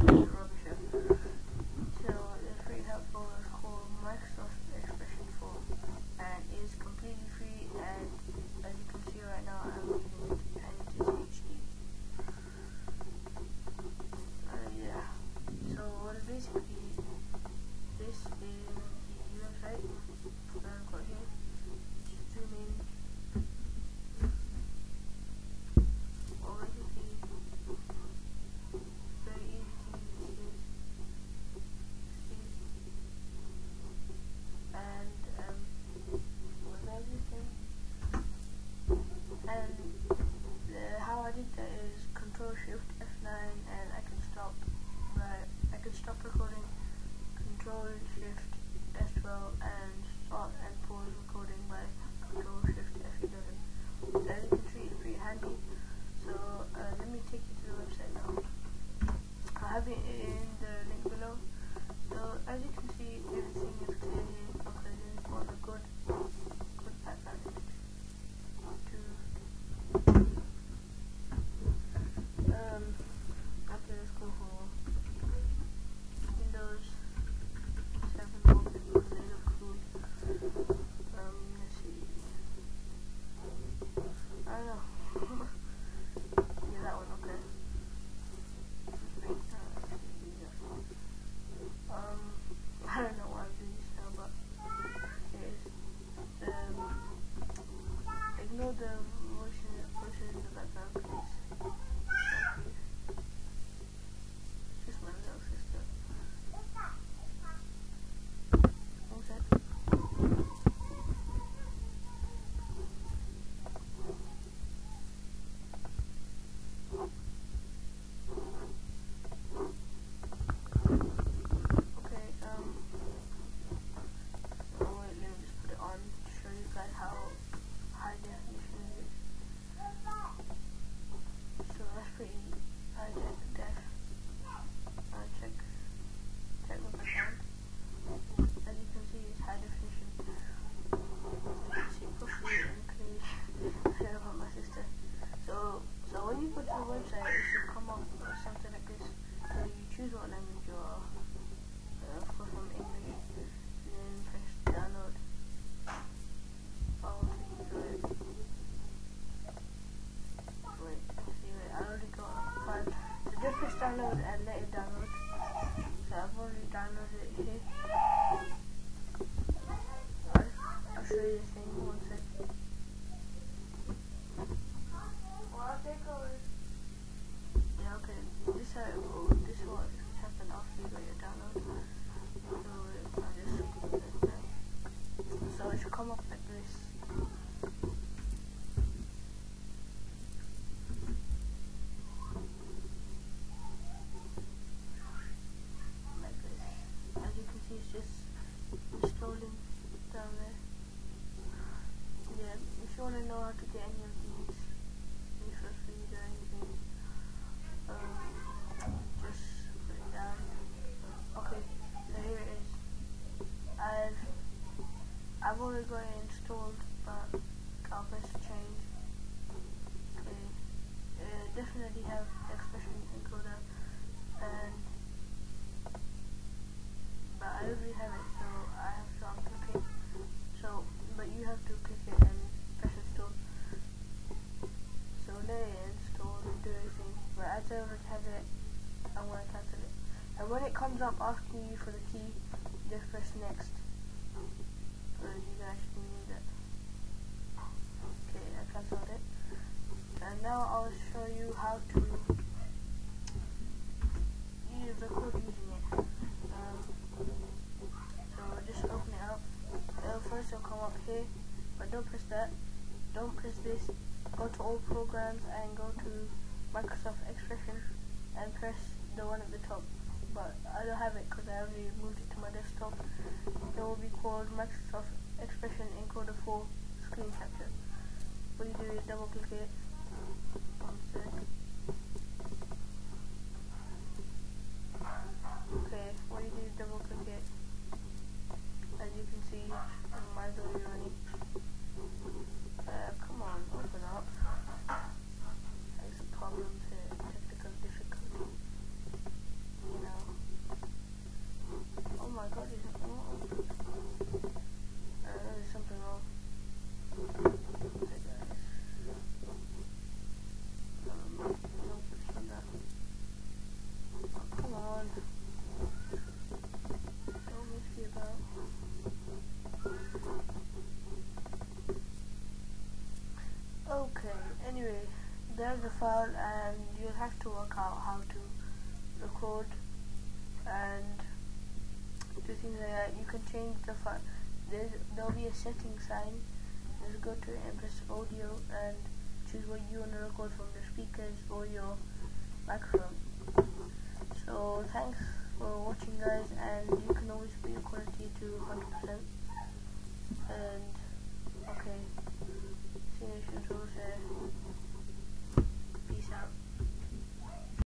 Thank you. Guys how high definition it is. So that's pretty high def. def. Uh, check, check what I found. As you can see, it's high definition. You can see properly and clearly. I don't know about my sister. So, so when you go to the website, it should come up with something like this. So you choose what language you are. Uh, of course, I'm English. And then press download. I'll take you through it. Wait, see, wait, I already got a file. So just press download and let it download. So I've already downloaded it here. I'll, show you the thing one sec. Yeah, okay. This uh, oh, this what happened after you got your download. So I'll just it. So it should come up It's just scrolling down there. Yeah, if you want to know how to get any of these resource feed or anything, um, just put it down. Okay, so here it is. I've I've already got it installed, but I'll press change. Okay, uh, definitely have expression encoder, comes up asking you for the key, just press next. Because you can it. Okay, I cancelled it. And now I'll show you how to use record using it. Um, so just open it up. It'll first it'll come up here, but don't press that. Don't press this. Go to all programs and go to Microsoft Expression and press the one at the top. But I don't have it because I already moved it to my desktop. It will be called Microsoft Expression Encoder 4 Screen Capture. What you do is double click it. Okay, what you do is double click it. As you can see, mine's already running. Uh, come on, open up. There's some problems here, technical difficulty. You know. Oh my god, is it not? Anyway, there's the file and you'll have to work out how to record and do things like that. You can change the file. There's, there'll be a setting sign. Just go to Empress Audio and choose what you want to record from the speakers or your microphone. So thanks for watching guys and you can always put your quality to 100% and okay now